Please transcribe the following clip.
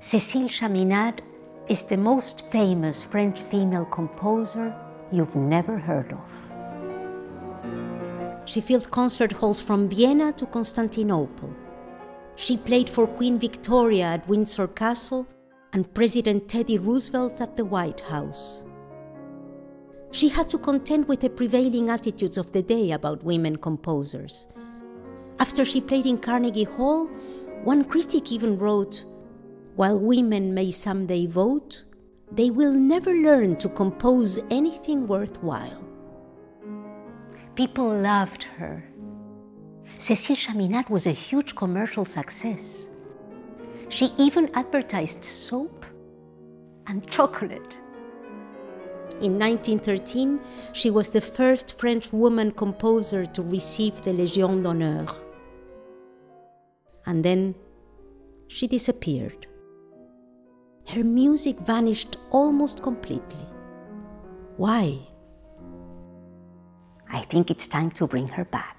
Cécile Chaminade is the most famous French female composer you've never heard of. She filled concert halls from Vienna to Constantinople. She played for Queen Victoria at Windsor Castle and President Teddy Roosevelt at the White House. She had to contend with the prevailing attitudes of the day about women composers. After she played in Carnegie Hall, one critic even wrote, While women may someday vote, they will never learn to compose anything worthwhile. People loved her. Cécile Chaminade was a huge commercial success. She even advertised soap and chocolate. In 1913, she was the first French woman composer to receive the Légion d'honneur. And then she disappeared. Her music vanished almost completely. Why? I think it's time to bring her back.